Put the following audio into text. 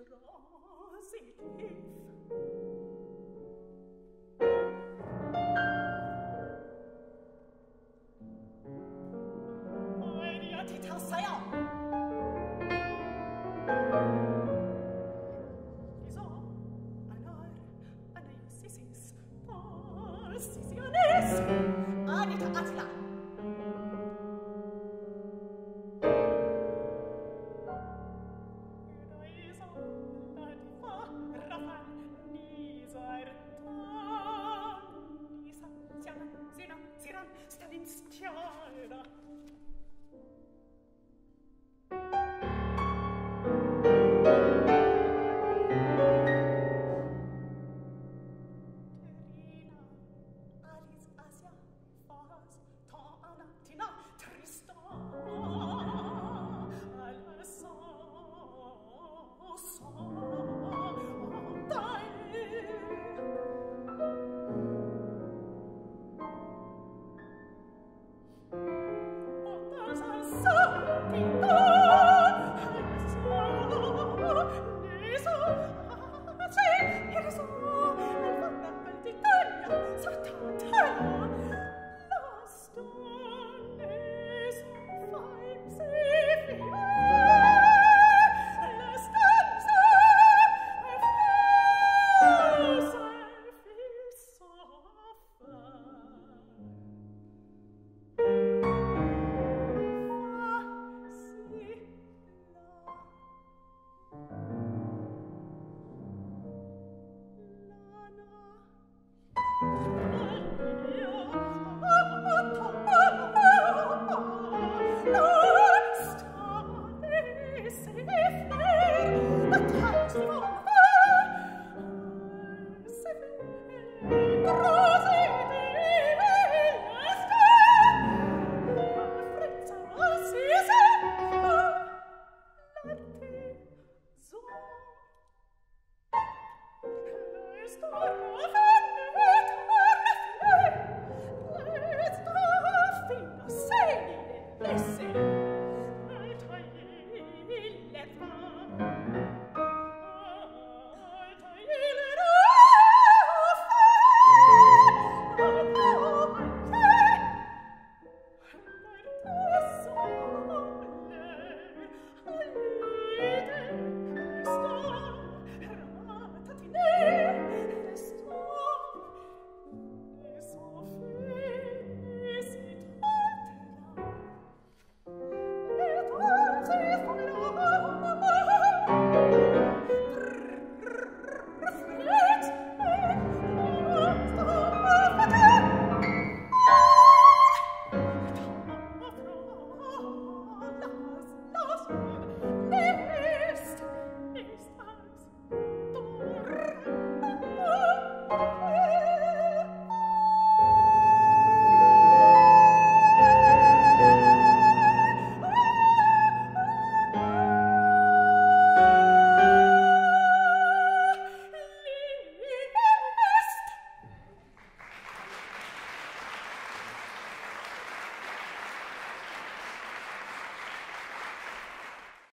penso la trasiti